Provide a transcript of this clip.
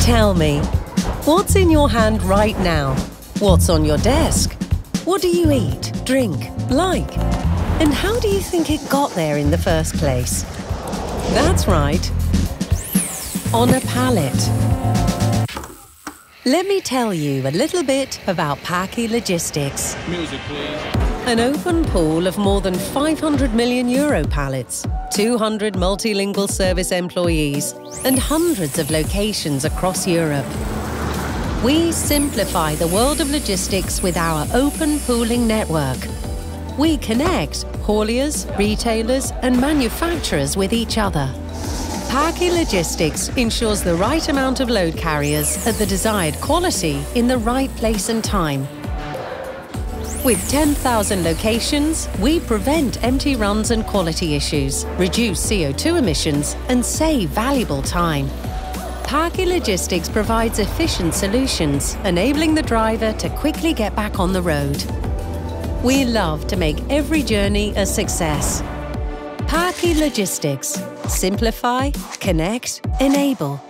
Tell me, what's in your hand right now? What's on your desk? What do you eat, drink, like? And how do you think it got there in the first place? That's right, on a pallet. Let me tell you a little bit about PAKi Logistics. Music, please. An open pool of more than 500 million euro pallets, 200 multilingual service employees, and hundreds of locations across Europe. We simplify the world of logistics with our open pooling network. We connect hauliers, retailers, and manufacturers with each other. PAKi Logistics ensures the right amount of load carriers at the desired quality in the right place and time. With 10,000 locations, we prevent empty runs and quality issues, reduce CO2 emissions, and save valuable time. PAKi Logistics provides efficient solutions, enabling the driver to quickly get back on the road. We love to make every journey a success. PAKi Logistics. Simplify, connect, enable.